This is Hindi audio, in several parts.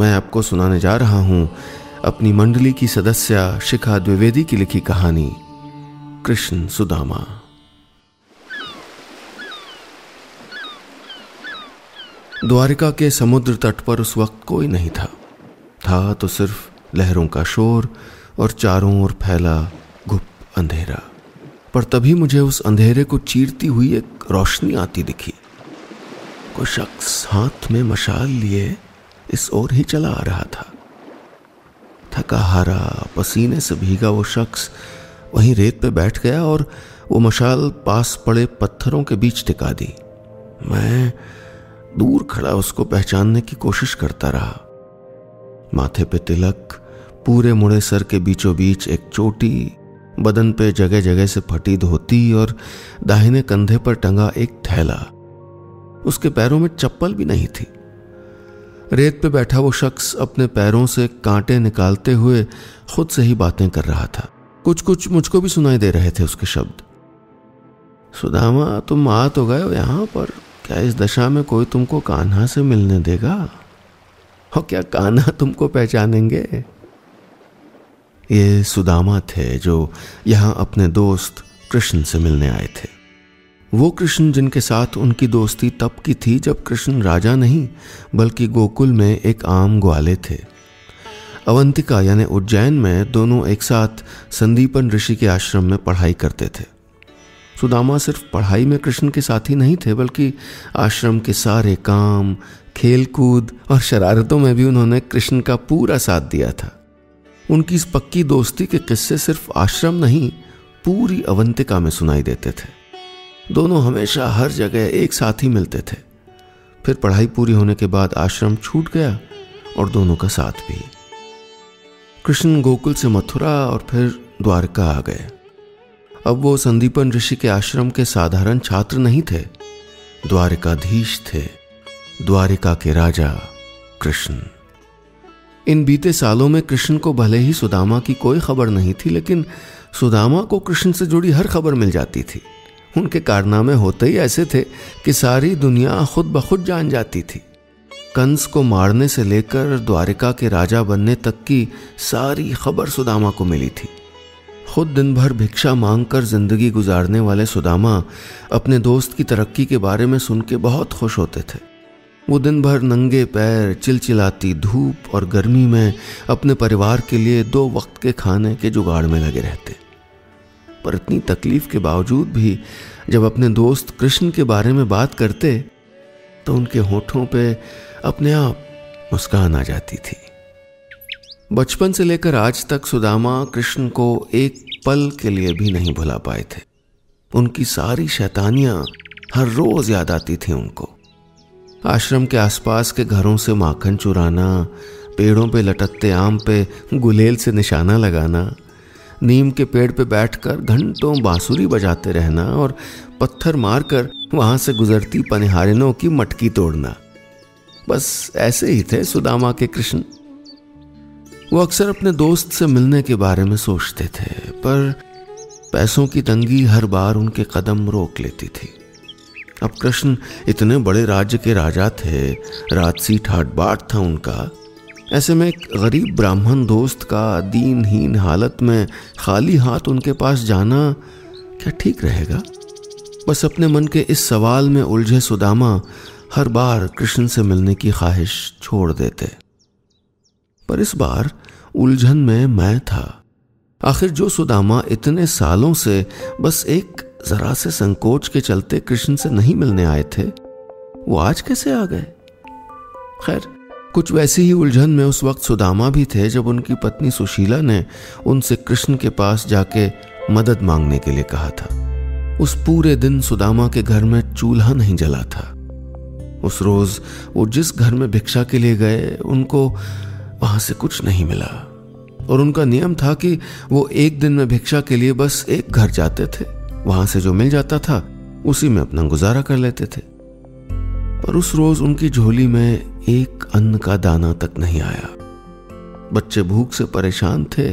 मैं आपको सुनाने जा रहा हूँ अपनी मंडली की सदस्य शिखा द्विवेदी की लिखी कहानी, कृष्ण सुदामा। द्वारिका के समुद्र तट पर उस वक्त कोई नहीं था। था तो सिर्फ़ लहरों का शोर और चारों ओर फैला गुप अंधेरा। पर तभी मुझे उस अंधेरे को चीरती हुई एक रोशनी आती दिखी। कोई शख्स हाथ में मशाल लिए इस ओर ही चला आ रहा था। थका हारा, पसीने से भीगा वो शख्स वहीं रेत पे बैठ गया और वो मशाल पास पड़े पत्थरों के बीच टिका दी। मैं दूर खड़ा उसको पहचानने की कोशिश करता रहा। माथे पे तिलक, पूरे मुड़े सर के बीचों बीच एक चोटी, बदन पे जगह जगह से फटी धोती और दाहिने कंधे पर टंगा एक थैला। उसके पैरों में चप्पल भी नहीं थी। रेत पे बैठा वो शख्स अपने पैरों से कांटे निकालते हुए खुद से ही बातें कर रहा था। कुछ कुछ मुझको भी सुनाई दे रहे थे उसके शब्द। सुदामा, तुम आ तो गए हो यहाँ पर। क्या इस दशा में कोई तुमको कान्हा से मिलने देगा? और क्या कान्हा तुमको पहचानेंगे? ये सुदामा थे जो यहाँ अपने दोस्त कृष्ण से मिलने आए थे। वो कृष्ण जिनके साथ उनकी दोस्ती तब की थी जब कृष्ण राजा नहीं, बल्कि गोकुल में एक आम ग्वाले थे। अवंतिका यानी उज्जैन में दोनों एक साथ संदीपन ऋषि के आश्रम में पढ़ाई करते थे। सुदामा सिर्फ़ पढ़ाई में कृष्ण के साथ ही नहीं थे, बल्कि आश्रम के सारे काम खेल कूद और शरारतों में भी उन्होंने कृष्ण का पूरा साथ दिया था। उनकी इस पक्की दोस्ती के किस्से सिर्फ़ आश्रम नहीं, पूरी अवंतिका में सुनाई देते थे। दोनों हमेशा हर जगह एक साथ ही मिलते थे। फिर पढ़ाई पूरी होने के बाद आश्रम छूट गया और दोनों का साथ भी। कृष्ण गोकुल से मथुरा और फिर द्वारका आ गए। अब वो संदीपन ऋषि के आश्रम के साधारण छात्र नहीं थे। द्वारिकाधीश थे। द्वारिका के राजा कृष्ण। इन बीते सालों में कृष्ण को भले ही सुदामा की कोई खबर नहीं थी, लेकिन सुदामा को कृष्ण से जुड़ी हर खबर मिल जाती थी। उनके कारनामे होते ही ऐसे थे कि सारी दुनिया खुद ब खुद जान जाती थी। कंस को मारने से लेकर द्वारिका के राजा बनने तक की सारी खबर सुदामा को मिली थी। खुद दिन भर भिक्षा मांगकर ज़िंदगी गुजारने वाले सुदामा अपने दोस्त की तरक्की के बारे में सुन के बहुत खुश होते थे। वो दिन भर नंगे पैर, चिलचिलाती धूप और गर्मी में अपने परिवार के लिए दो वक्त के खाने के जुगाड़ में लगे रहते। पर इतनी तकलीफ़ के बावजूद भी जब अपने दोस्त कृष्ण के बारे में बात करते तो उनके होठों पे अपने आप मुस्कान आ जाती थी। बचपन से लेकर आज तक सुदामा कृष्ण को एक पल के लिए भी नहीं भुला पाए थे। उनकी सारी शैतानियाँ हर रोज याद आती थी उनको। आश्रम के आसपास के घरों से माखन चुराना, पेड़ों पे लटकते आम पे गुलेल से निशाना लगाना नीम के पेड़ पे बैठकर घंटों बांसुरी बजाते रहना और पत्थर मारकर वहाँ से गुजरती पनिहारिनों की मटकी तोड़ना। बस ऐसे ही थे सुदामा के कृष्ण। वो अक्सर अपने दोस्त से मिलने के बारे में सोचते थे, पर पैसों की तंगी हर बार उनके कदम रोक लेती थी। अब कृष्ण इतने बड़े राज्य के राजा थे राजसी ठाट बाट था उनका ऐसे में एक गरीब ब्राह्मण दोस्त का दीनहीन हालत में खाली हाथ उनके पास जाना क्या ठीक रहेगा? बस अपने मन के इस सवाल में उलझे सुदामा हर बार कृष्ण से मिलने की ख्वाहिश छोड़ देते। पर इस बार उलझन में मैं था। आखिर जो सुदामा इतने सालों से बस एक जरा से संकोच के चलते कृष्ण से नहीं मिलने आए थे, वो आज कैसे आ गए? खैर कुछ वैसी ही उलझन में उस वक्त सुदामा भी थे जब उनकी पत्नी सुशीला ने उनसे कृष्ण के पास जाके मदद मांगने के लिए कहा था। उस पूरे दिन सुदामा के घर में चूल्हा नहीं जला था। उस रोज वो जिस घर में भिक्षा के लिए गए, उनको वहाँ से कुछ नहीं मिला। और उनका नियम था कि वो एक दिन में भिक्षा के लिए बस एक घर जाते थे। वहाँ से जो मिल जाता था, उसी में अपना गुजारा कर लेते थे। पर उस रोज उनकी झोली में एक अन्न का दाना तक नहीं आया। बच्चे भूख से परेशान थे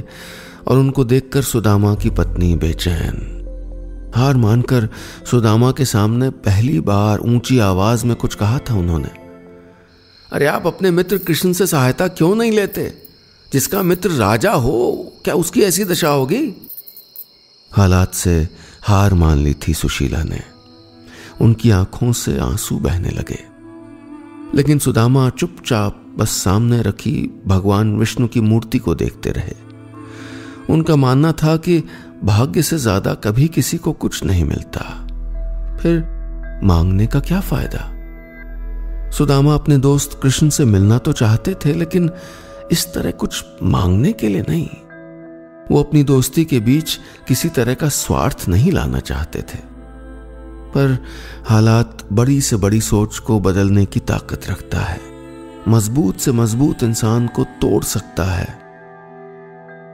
और उनको देखकर सुदामा की पत्नी बेचैन। हार मानकर सुदामा के सामने पहली बार ऊँची आवाज़ में कुछ कहा था उन्होंने। अरे आप अपने मित्र कृष्ण से सहायता क्यों नहीं लेते? जिसका मित्र राजा हो, क्या उसकी ऐसी दशा होगी? हालात से हार मान ली थी सुशीला ने। उनकी आँखों से आँसू बहने लगे। लेकिन सुदामा चुपचाप बस सामने रखी भगवान विष्णु की मूर्ति को देखते रहे। उनका मानना था कि भाग्य से ज़्यादा कभी किसी को कुछ नहीं मिलता। फिर मांगने का क्या फ़ायदा? सुदामा अपने दोस्त कृष्ण से मिलना तो चाहते थे, लेकिन इस तरह कुछ मांगने के लिए नहीं। वो अपनी दोस्ती के बीच किसी तरह का स्वार्थ नहीं लाना चाहते थे। पर हालात बड़ी से बड़ी सोच को बदलने की ताकत रखता है। मज़बूत से मज़बूत इंसान को तोड़ सकता है।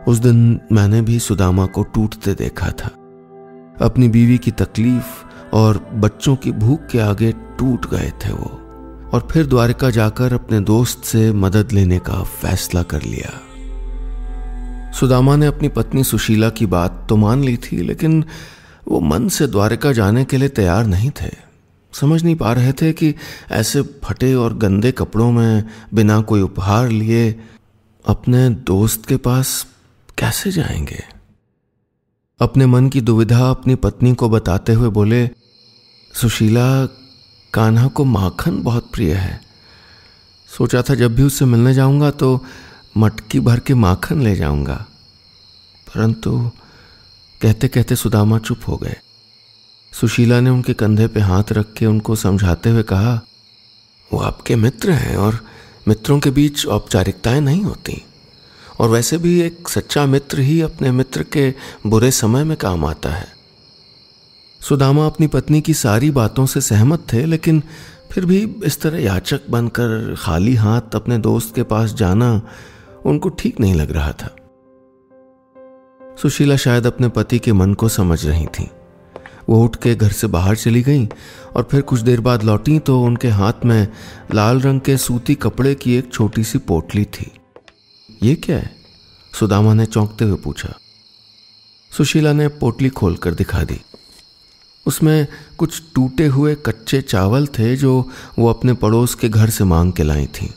उस दिन मैंने भी सुदामा को टूटते देखा था। अपनी बीवी की तकलीफ़ और बच्चों की भूख के आगे टूट गए थे वो। और फिर द्वारिका जाकर अपने दोस्त से मदद लेने का फैसला कर लिया। सुदामा ने अपनी पत्नी सुशीला की बात तो मान ली थी, लेकिन वो मन से द्वारिका जाने के लिए तैयार नहीं थे। समझ नहीं पा रहे थे कि ऐसे फटे और गंदे कपड़ों में बिना कोई उपहार लिए अपने दोस्त के पास कैसे जाएँगे? अपने मन की दुविधा अपनी पत्नी को बताते हुए बोले, सुशीला, कान्हा को माखन बहुत प्रिय है। सोचा था जब भी उससे मिलने जाऊँगा तो मटकी भर के माखन ले जाऊँगा। परंतु कहते कहते सुदामा चुप हो गए। सुशीला ने उनके कंधे पे हाथ रख के उनको समझाते हुए कहा, वो आपके मित्र हैं और मित्रों के बीच औपचारिकताएँ नहीं होती। और वैसे भी एक सच्चा मित्र ही अपने मित्र के बुरे समय में काम आता है। सुदामा अपनी पत्नी की सारी बातों से सहमत थे, लेकिन फिर भी इस तरह याचक बनकर खाली हाथ अपने दोस्त के पास जाना उनको ठीक नहीं लग रहा था। सुशीला शायद अपने पति के मन को समझ रही थी। वो उठ के घर से बाहर चली गई और फिर कुछ देर बाद लौटी तो उनके हाथ में लाल रंग के सूती कपड़े की एक छोटी सी पोटली थी। ये क्या है? सुदामा ने चौंकते हुए पूछा। सुशीला ने पोटली खोलकर दिखा दी। उसमें कुछ टूटे हुए कच्चे चावल थे जो वो अपने पड़ोस के घर से मांग के लाई थी।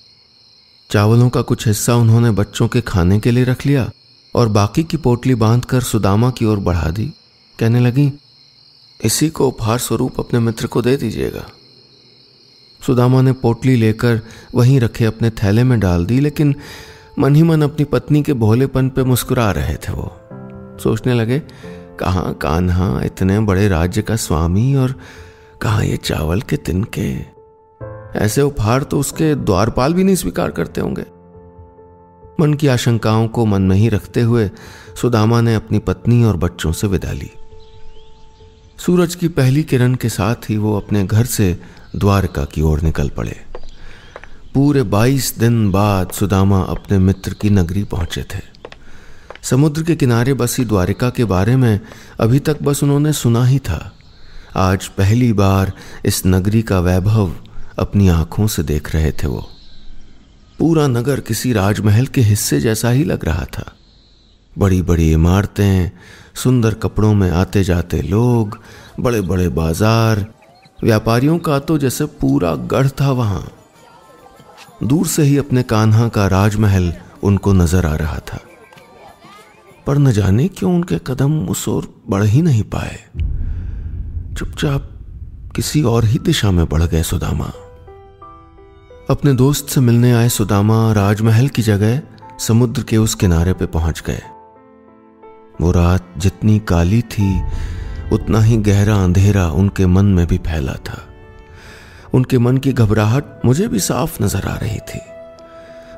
चावलों का कुछ हिस्सा उन्होंने बच्चों के खाने के लिए रख लिया और बाकी की पोटली बांधकर सुदामा की ओर बढ़ा दी। कहने लगी, इसी को उपहार स्वरूप अपने मित्र को दे दीजिएगा। सुदामा ने पोटली लेकर वहीं रखे अपने थैले में डाल दी, लेकिन मन ही मन अपनी पत्नी के भोलेपन पे मुस्कुरा रहे थे वो। सोचने लगे, कहाँ कान्हा इतने बड़े राज्य का स्वामी और कहा ये चावल के तिनके? ऐसे उपहार तो उसके द्वारपाल भी नहीं स्वीकार करते होंगे। मन की आशंकाओं को मन में ही रखते हुए सुदामा ने अपनी पत्नी और बच्चों से विदा ली। सूरज की पहली किरण के साथ ही वो अपने घर से द्वारका की ओर निकल पड़े। पूरे 22 दिन बाद सुदामा अपने मित्र की नगरी पहुँचे थे। समुद्र के किनारे बसी द्वारिका के बारे में अभी तक बस उन्होंने सुना ही था। आज पहली बार इस नगरी का वैभव अपनी आँखों से देख रहे थे वो। पूरा नगर किसी राजमहल के हिस्से जैसा ही लग रहा था। बड़ी बड़ी इमारतें, सुंदर कपड़ों में आते जाते लोग बड़े बड़े बाज़ार, व्यापारियों का तो जैसे पूरा गढ़ था वहाँ। दूर से ही अपने कान्हा का राजमहल उनको नज़र आ रहा था। पर न जाने क्यों उनके कदम उस ओर बढ़ ही नहीं पाए। चुपचाप किसी और ही दिशा में बढ़ गए सुदामा। अपने दोस्त से मिलने आए सुदामा राजमहल की जगह समुद्र के उस किनारे पे पहुँच गए। वो रात जितनी काली थी, उतना ही गहरा अंधेरा उनके मन में भी फैला था। उनके मन की घबराहट मुझे भी साफ़ नज़र आ रही थी।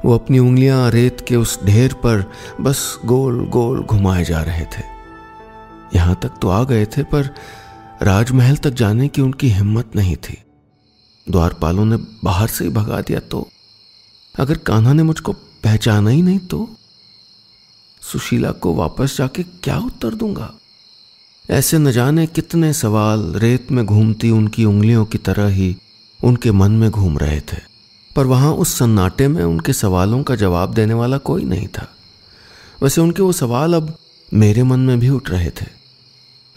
वो अपनी उंगलियाँ रेत के उस ढेर पर बस गोल गोल घुमाए जा रहे थे। यहाँ तक तो आ गए थे, पर राजमहल तक जाने की उनकी हिम्मत नहीं थी। द्वारपालों ने बाहर से ही भगा दिया तो अगर कान्हा ने मुझको पहचाना ही नहीं तो सुशीला को वापस जाके क्या उत्तर दूँगा? ऐसे न जाने कितने सवाल रेत में घूमती उनकी उंगलियों की तरह ही उनके मन में घूम रहे थे। पर वहाँ उस सन्नाटे में उनके सवालों का जवाब देने वाला कोई नहीं था। वैसे उनके वो सवाल अब मेरे मन में भी उठ रहे थे।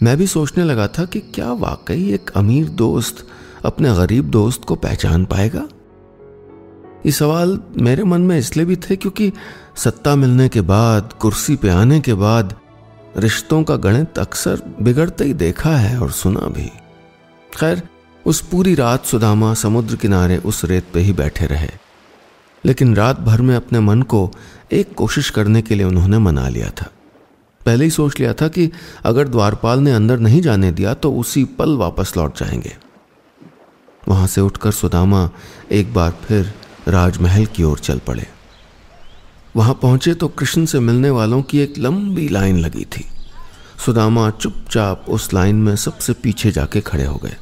मैं भी सोचने लगा था कि क्या वाकई एक अमीर दोस्त अपने गरीब दोस्त को पहचान पाएगा? ये सवाल मेरे मन में इसलिए भी थे क्योंकि सत्ता मिलने के बाद, कुर्सी पे आने के बाद, रिश्तों का गणित अक्सर बिगड़ते ही देखा है और सुना भी। खैर, उस पूरी रात सुदामा समुद्र किनारे उस रेत पे ही बैठे रहे। लेकिन रात भर में अपने मन को एक कोशिश करने के लिए उन्होंने मना लिया था। पहले ही सोच लिया था कि अगर द्वारपाल ने अंदर नहीं जाने दिया तो उसी पल वापस लौट जाएँगे। वहाँ से उठकर सुदामा एक बार फिर राजमहल की ओर चल पड़े। वहाँ पहुँचे तो कृष्ण से मिलने वालों की एक लंबी लाइन लगी थी। सुदामा चुपचाप उस लाइन में सबसे पीछे जाके खड़े हो गए।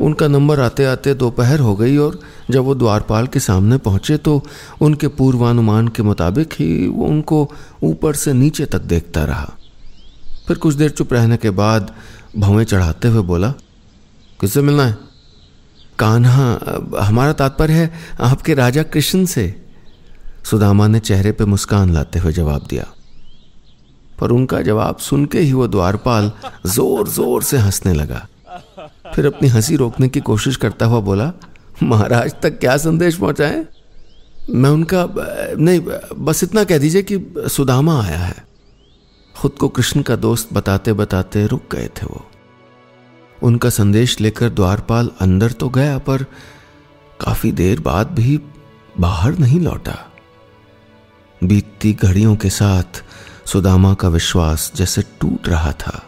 उनका नंबर आते आते दोपहर हो गई और जब वो द्वारपाल के सामने पहुँचे तो उनके पूर्वानुमान के मुताबिक ही वो उनको ऊपर से नीचे तक देखता रहा। फिर कुछ देर चुप रहने के बाद भवें चढ़ाते हुए बोला, किससे मिलना है? कान्हा हमारा तात्पर्य है आपके राजा कृष्ण से। सुदामा ने चेहरे पर मुस्कान लाते हुए जवाब दिया। पर उनका जवाब सुन के ही वो द्वारपाल ज़ोर ज़ोर से हंसने लगा। फिर अपनी हँसी रोकने की कोशिश करता हुआ बोला, महाराज तक क्या संदेश पहुँचा है मैं उनका, नहीं, बस इतना कह दीजिए कि सुदामा आया है। खुद को कृष्ण का दोस्त बताते बताते रुक गए थे वो। उनका संदेश लेकर द्वारपाल अंदर तो गया, पर काफ़ी देर बाद भी बाहर नहीं लौटा। बीतती घड़ियों के साथ सुदामा का विश्वास जैसे टूट रहा था।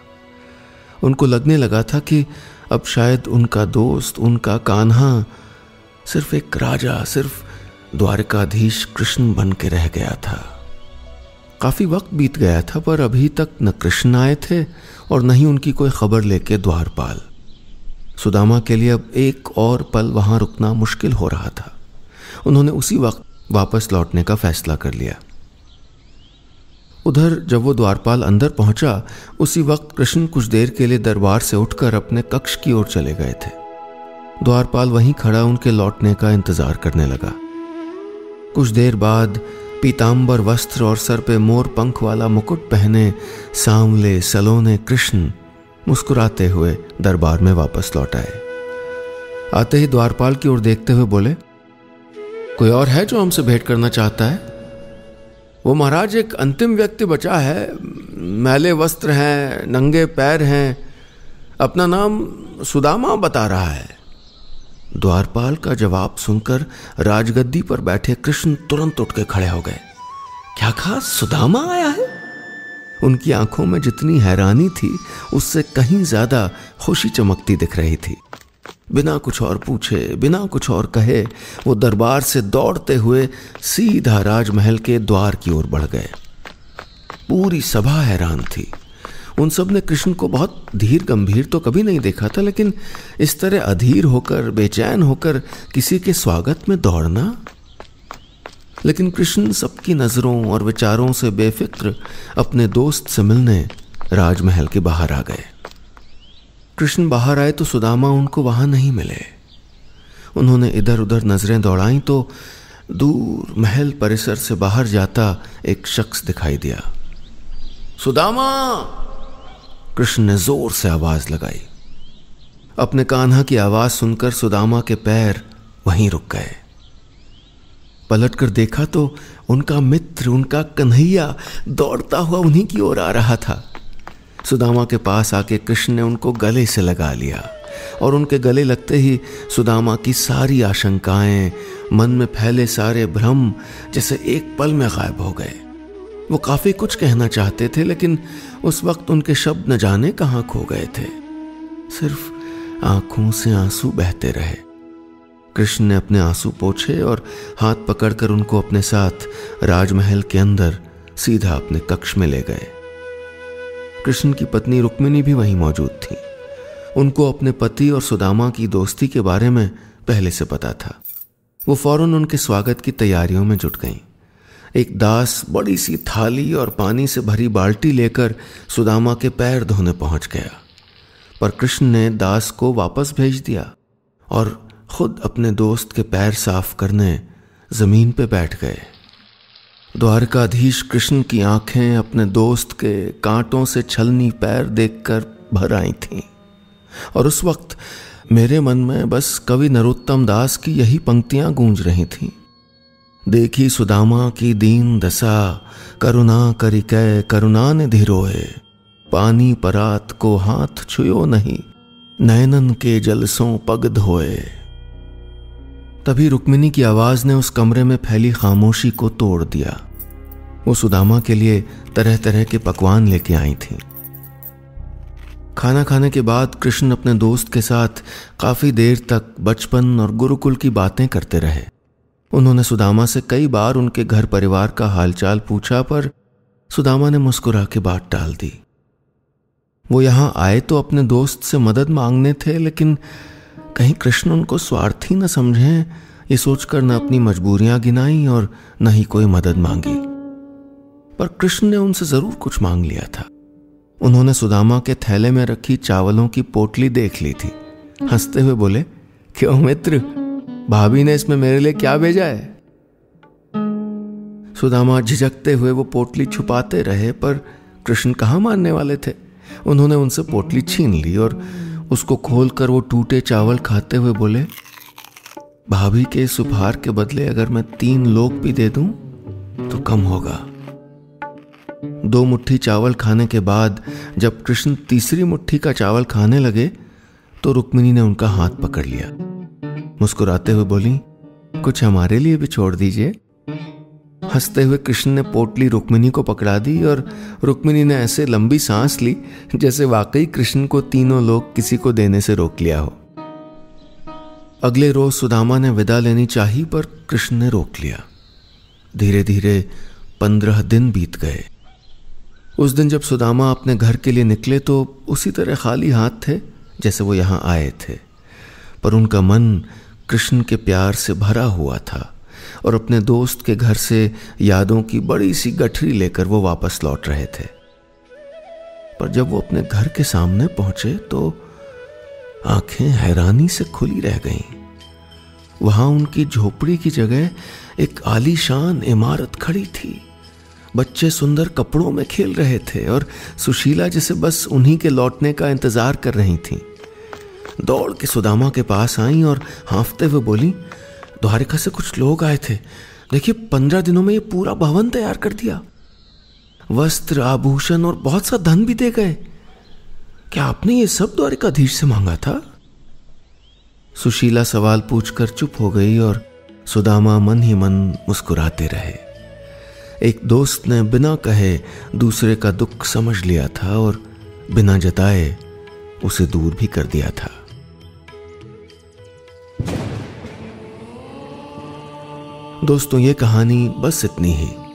उनको लगने लगा था कि अब शायद उनका दोस्त, उनका कान्हा, सिर्फ़ एक राजा, सिर्फ़ द्वारकाधीश कृष्ण बन के रह गया था। काफ़ी वक्त बीत गया था, पर अभी तक न कृष्ण आए थे और न ही उनकी कोई खबर लेके द्वारपाल। सुदामा के लिए अब एक और पल वहाँ रुकना मुश्किल हो रहा था। उन्होंने उसी वक्त वापस लौटने का फैसला कर लिया। उधर जब वो द्वारपाल अंदर पहुँचा, उसी वक्त कृष्ण कुछ देर के लिए दरबार से उठकर अपने कक्ष की ओर चले गए थे। द्वारपाल वहीं खड़ा उनके लौटने का इंतज़ार करने लगा। कुछ देर बाद पीताम्बर वस्त्र और सर पे मोर पंख वाला मुकुट पहने सांवले सलोने कृष्ण मुस्कुराते हुए दरबार में वापस लौट आए। आते ही द्वारपाल की ओर देखते हुए बोले, कोई और है जो हमसे भेंट करना चाहता है? वो महाराज, एक अंतिम व्यक्ति बचा है। मैले वस्त्र हैं, नंगे पैर हैं। अपना नाम सुदामा बता रहा है। द्वारपाल का जवाब सुनकर राजगद्दी पर बैठे कृष्ण तुरंत उठ के खड़े हो गए। क्या खास सुदामा आया है? उनकी आँखों में जितनी हैरानी थी, उससे कहीं ज़्यादा खुशी चमकती दिख रही थी। बिना कुछ और पूछे, बिना कुछ और कहे, वो दरबार से दौड़ते हुए सीधा राजमहल के द्वार की ओर बढ़ गए। पूरी सभा हैरान थी। उन सबने कृष्ण को बहुत धीर गंभीर तो कभी नहीं देखा था, लेकिन इस तरह अधीर होकर, बेचैन होकर किसी के स्वागत में दौड़ना? लेकिन कृष्ण सबकी नज़रों और विचारों से बेफिक्र अपने दोस्त से मिलने राजमहल के बाहर आ गए। कृष्ण बाहर आए तो सुदामा उनको वहाँ नहीं मिले। उन्होंने इधर उधर नज़रें दौड़ाई तो दूर महल परिसर से बाहर जाता एक शख्स दिखाई दिया। सुदामा! कृष्ण ने ज़ोर से आवाज़ लगाई। अपने कान्हा की आवाज़ सुनकर सुदामा के पैर वहीं रुक गए। पलटकर देखा तो उनका मित्र, उनका कन्हैया दौड़ता हुआ उन्हीं की ओर आ रहा था। सुदामा के पास आके कृष्ण ने उनको गले से लगा लिया और उनके गले लगते ही सुदामा की सारी आशंकाएँ मन में फैले सारे भ्रम जैसे एक पल में गायब हो गए। वो काफ़ी कुछ कहना चाहते थे, लेकिन उस वक्त उनके शब्द न जाने कहाँ खो गए थे। सिर्फ़ आँखों से आँसू बहते रहे। कृष्ण ने अपने आँसू पोछे और हाथ पकड़कर उनको अपने साथ राजमहल के अंदर सीधा अपने कक्ष में ले गए। कृष्ण की पत्नी रुक्मिणी भी वहीं मौजूद थी। उनको अपने पति और सुदामा की दोस्ती के बारे में पहले से पता था। वो फ़ौरन उनके स्वागत की तैयारियों में जुट गईं। एक दास बड़ी सी थाली और पानी से भरी बाल्टी लेकर सुदामा के पैर धोने पहुँच गया। पर कृष्ण ने दास को वापस भेज दिया और खुद अपने दोस्त के पैर साफ़ करने ज़मीन पे बैठ गए। द्वारकाधीश कृष्ण की आँखें अपने दोस्त के कांटों से छलनी पैर देखकर भर आई थीं। और उस वक्त मेरे मन में बस कवि नरोत्तम दास की यही पंक्तियाँ गूंज रही थीं। देखी सुदामा की दीन दशा, करुणा करी कै करुणा ने धीरोए पानी परात को हाथ छुयो नहीं नैनन के जलसों पग धोए। तभी रुक्मिनी की आवाज़ ने उस कमरे में फैली खामोशी को तोड़ दिया। वो सुदामा के लिए तरह तरह के पकवान लेके आई थी। खाना खाने के बाद कृष्ण अपने दोस्त के साथ काफ़ी देर तक बचपन और गुरुकुल की बातें करते रहे। उन्होंने सुदामा से कई बार उनके घर परिवार का हालचाल पूछा, पर सुदामा ने मुस्कुरा के बात टाल दी। वो यहाँ आए तो अपने दोस्त से मदद मांगने थे, लेकिन कहीं कृष्ण उनको स्वार्थी न समझे, ये सोचकर न अपनी मजबूरियाँ गिनाई और न ही कोई मदद मांगी। पर कृष्ण ने उनसे ज़रूर कुछ मांग लिया था। उन्होंने सुदामा के थैले में रखी चावलों की पोटली देख ली थी। हँसते हुए बोले, क्यों मित्र? भाभी ने इसमें मेरे लिए क्या भेजा है? सुदामा झिझकते हुए वो पोटली छुपाते रहे, पर कृष्ण कहाँ मानने वाले थे? उन्होंने उनसे पोटली छीन ली और उसको खोलकर वो टूटे चावल खाते हुए बोले, भाभी के सुफार के बदले अगर मैं तीन लोग भी दे दूँ तो कम होगा। दो मुट्ठी चावल खाने के बाद जब कृष्ण तीसरी मुट्ठी का चावल खाने लगे तो रुक्मिणी ने उनका हाथ पकड़ लिया। मुस्कुराते हुए बोली, कुछ हमारे लिए भी छोड़ दीजिए। हँसते हुए कृष्ण ने पोटली रुक्मिणी को पकड़ा दी और रुक्मिणी ने ऐसे लंबी सांस ली, जैसे वाकई कृष्ण को तीनों लोग किसी को देने से रोक लिया हो। अगले रोज सुदामा ने विदा लेनी चाही, पर कृष्ण ने रोक लिया। धीरे धीरे पंद्रह दिन बीत गए। उस दिन जब सुदामा अपने घर के लिए निकले तो उसी तरह खाली हाथ थे, जैसे वो यहाँ आए थे। पर उनका मन कृष्ण के प्यार से भरा हुआ था और अपने दोस्त के घर से यादों की बड़ी सी गठरी लेकर वो वापस लौट रहे थे। पर जब वो अपने घर के सामने पहुँचे तो आँखें हैरानी से खुली रह गईं। वहाँ उनकी झोपड़ी की जगह एक आलीशान इमारत खड़ी थी। बच्चे सुंदर कपड़ों में खेल रहे थे और सुशीला जिसे बस उन्हीं के लौटने का इंतज़ार कर रही थी। दौड़ के सुदामा के पास आई और हाफते हुए बोली, द्वारिका से कुछ लोग आए थे। देखिए, पंद्रह दिनों में ये पूरा भवन तैयार कर दिया। वस्त्र, आभूषण और बहुत सा धन भी दे गए। क्या आपने ये सब द्वारिकाधीश से मांगा था? सुशीला सवाल पूछकर चुप हो गई और सुदामा मन ही मन मुस्कुराते रहे। एक दोस्त ने बिना कहे दूसरे का दुख समझ लिया था और बिना जताए उसे दूर भी कर दिया था। दोस्तों ये कहानी बस इतनी ही।